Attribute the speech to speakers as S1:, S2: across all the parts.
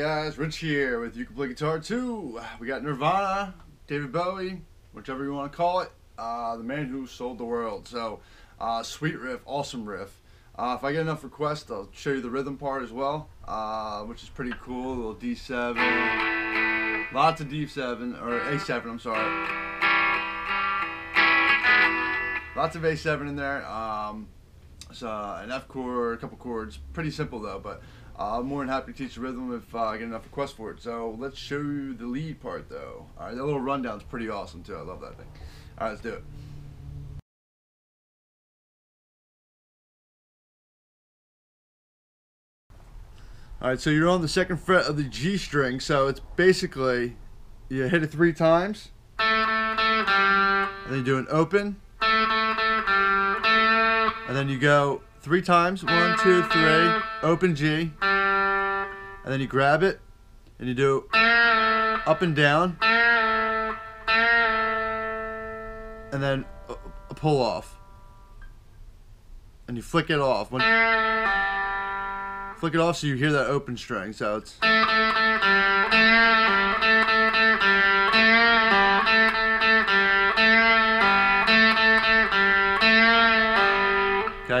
S1: guys? Rich here with You Can Play Guitar Too. We got Nirvana, David Bowie, whichever you want to call it, uh, the man who sold the world. So, uh, sweet riff, awesome riff. Uh, if I get enough requests, I'll show you the rhythm part as well, uh, which is pretty cool. A little D7, lots of D7, or A7, I'm sorry. Lots of A7 in there. Um, so an F chord, a couple chords. Pretty simple though, but I'm more than happy to teach the rhythm if uh, I get enough requests for it. So let's show you the lead part though. All right, that little rundown's pretty awesome too. I love that thing. All right, let's do it. All right, so you're on the second fret of the G string, so it's basically you hit it three times, and then you do an open, and then you go three times, one, two, three, open G, and then you grab it, and you do up and down, and then a pull off, and you flick it off. When flick it off so you hear that open string. So it's.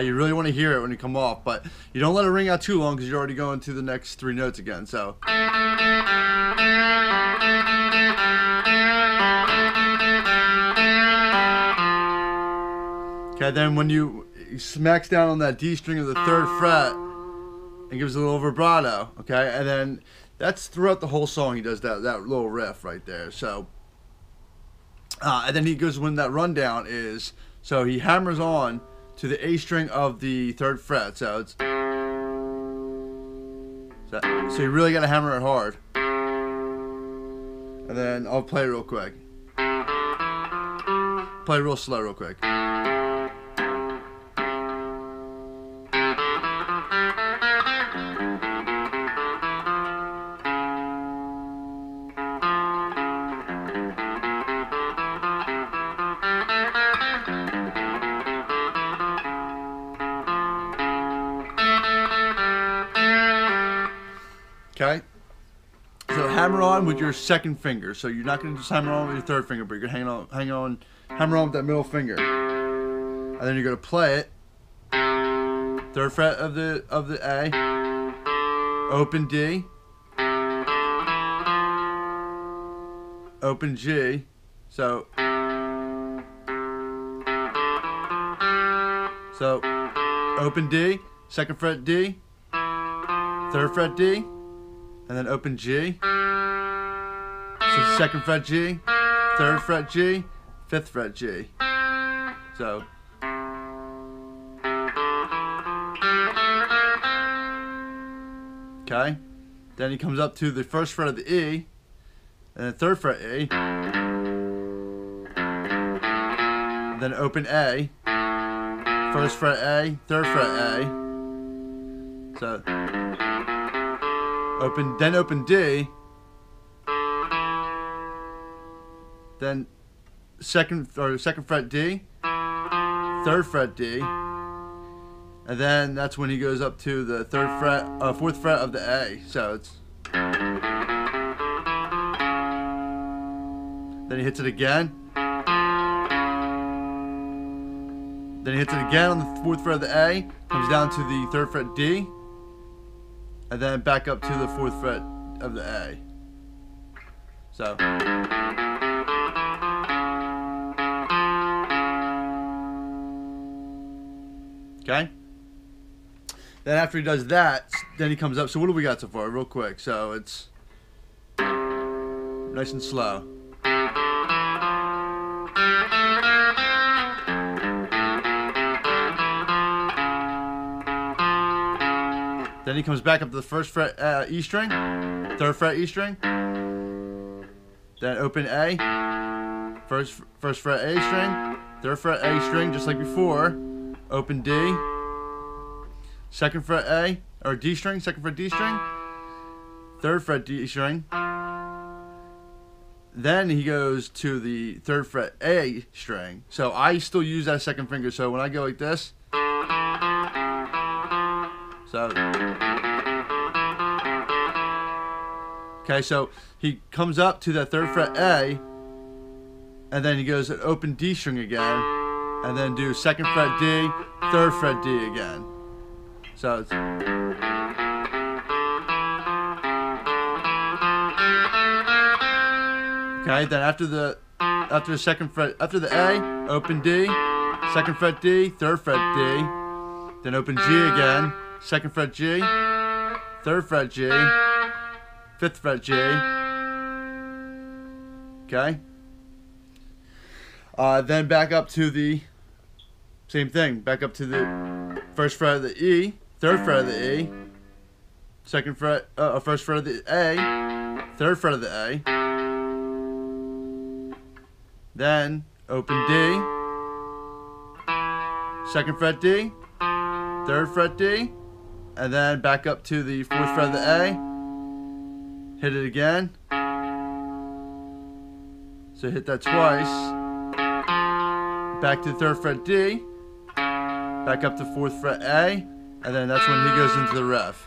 S1: You really want to hear it when you come off, but you don't let it ring out too long because you're already going to the next three notes again. So. Okay, then when you smacks down on that D string of the third fret, and gives a little vibrato, okay? And then that's throughout the whole song. He does that that little riff right there. So, uh, and then he goes when that rundown is. So he hammers on to the A string of the third fret. So it's. So, so you really got to hammer it hard. And then I'll play real quick. Play real slow, real quick. So hammer on with your second finger. So you're not going to just hammer on with your third finger, but you're going to hang on, hang on, hammer on with that middle finger. And then you're going to play it. Third fret of the of the A. Open D. Open G. So So open D, second fret D, third fret D, and then open G. So second fret G, third fret G, fifth fret G. So. Okay. Then he comes up to the first fret of the E, and then third fret E. Then open A, first fret A, third fret A. So open then open D. Then second or second fret D. Third fret D. And then that's when he goes up to the third fret uh, fourth fret of the A. So it's then he hits it again. Then he hits it again on the fourth fret of the A. Comes down to the third fret D and then back up to the fourth fret of the A. So. Okay. Then after he does that, then he comes up. So what do we got so far? Real quick. So it's nice and slow. Then he comes back up to the first fret uh, E string, third fret E string. Then open A, first first fret A string, third fret A string, just like before. Open D, second fret A or D string, second fret D string, third fret D string. Then he goes to the third fret A string. So I still use that second finger. So when I go like this. So Okay, so he comes up to that third fret A, and then he goes an open D string again, and then do second fret D, third fret D again. So it's Okay, then after the after the second fret after the A, open D, second fret D, third fret D, then open G again, second fret G, third fret G, fifth fret G. Okay. Uh, then back up to the same thing. Back up to the first fret of the E, third fret of the E, second fret, uh, first fret of the A, third fret of the A. Then open D, second fret D, third fret D, and then back up to the fourth fret of the A. Hit it again. So hit that twice. Back to the third fret D, back up to fourth fret A, and then that's when he goes into the ref.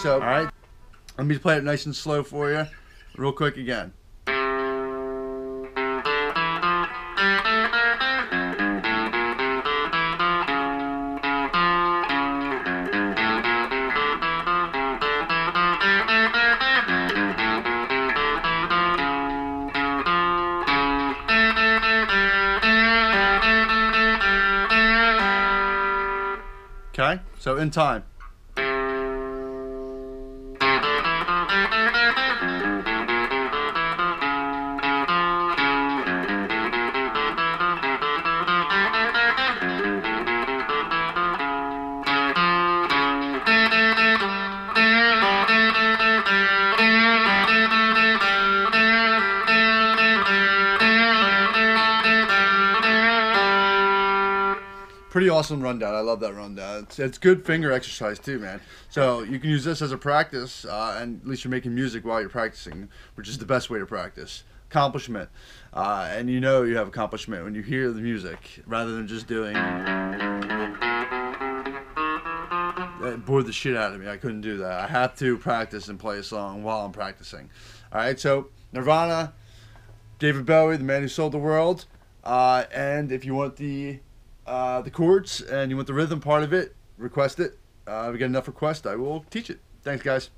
S1: So, alright, let me play it nice and slow for you, real quick again. Okay, so in time. Pretty awesome rundown. I love that rundown. It's, it's good finger exercise too, man. So you can use this as a practice, uh, and at least you're making music while you're practicing, which is the best way to practice. Accomplishment, uh, and you know you have accomplishment when you hear the music rather than just doing. That bored the shit out of me. I couldn't do that. I have to practice and play a song while I'm practicing. All right, so Nirvana, David Bowie, the man who sold the world, uh, and if you want the uh, the chords and you want the rhythm part of it, request it. Uh, we get enough requests, I will teach it. Thanks, guys.